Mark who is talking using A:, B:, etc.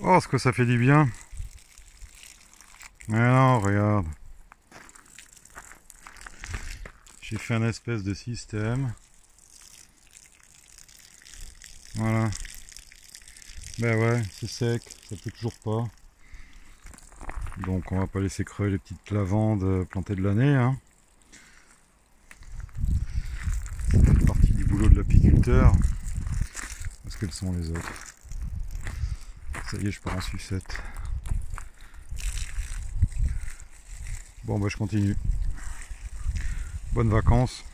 A: Oh, ce que ça fait du bien. Mais non, regarde. J'ai fait un espèce de système. Voilà. Ben ouais, c'est sec, ça peut toujours pas. Donc on va pas laisser crever les petites lavandes plantées de l'année. Hein. Ça fait partie du boulot de l'apiculteur. Parce qu'elles sont les autres Ça y est, je pars en sucette. Bon bah je continue. Bonnes vacances.